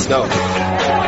Let's go.